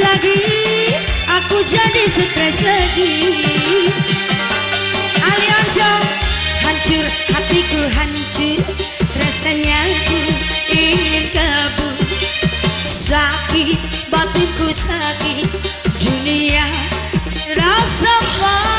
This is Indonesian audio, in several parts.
lagi Aku jadi stres lagi. Alianjo Hancur hatiku hancur. Rasanya ku ingin kabur. Sakit batinku sakit. Dunia terasa pahit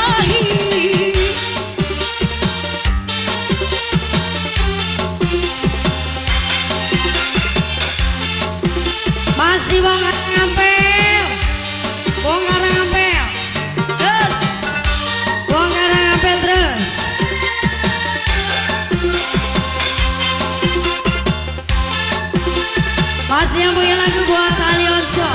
Masih yang punya lagu buat Ali Onco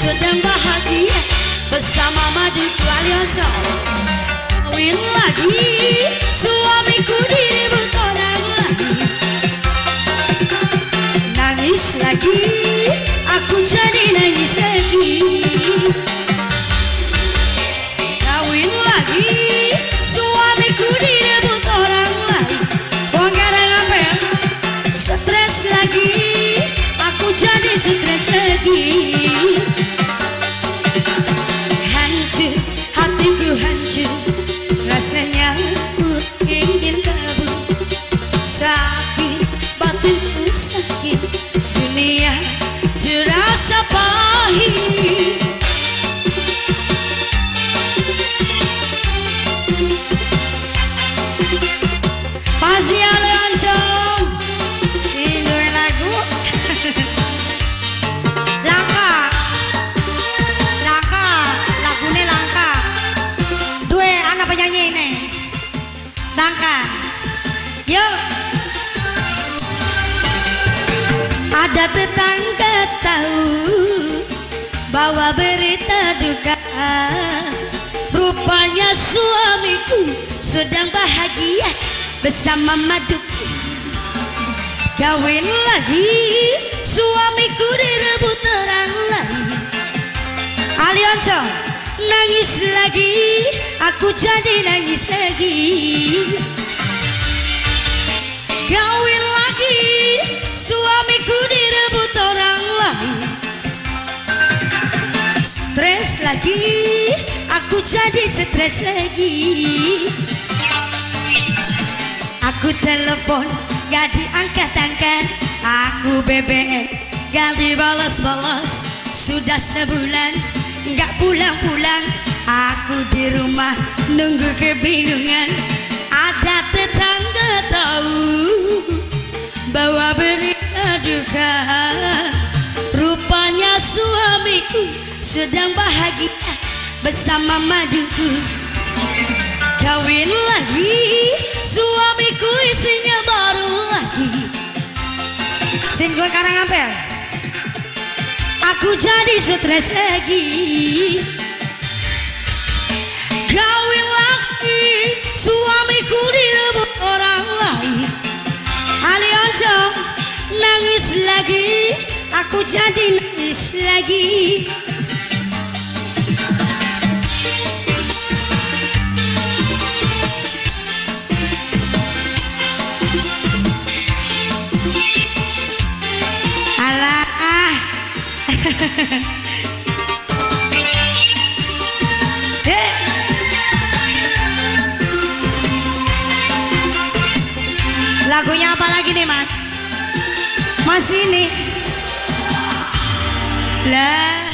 sedang bahagia Bersama maduku Alianco Kawin lagi Batinku sakit Dunia terasa pahit. Masih Berita duka. Rupanya suamiku sedang bahagia bersama maduku Kawin lagi suamiku direbut orang lain Alionco nangis lagi aku jadi nangis lagi. Kawin jadi stres lagi. Aku telepon gak diangkat-angkat. Aku BBM gak dibalas-balas. Sudah sebulan gak pulang-pulang. Aku di rumah nunggu kebingungan. Ada tetangga tahu Bahwa berita duka. Rupanya suamiku sedang bahagia Bersama maduku Kawin lagi Suamiku isinya baru lagi. Sin gue karang apel? Aku jadi stres lagi. Kawin lagi Suamiku direbut orang lain. Alionco Nangis lagi Aku jadi nangis lagi Lagunya apa lagi nih mas? Mas ini. Lah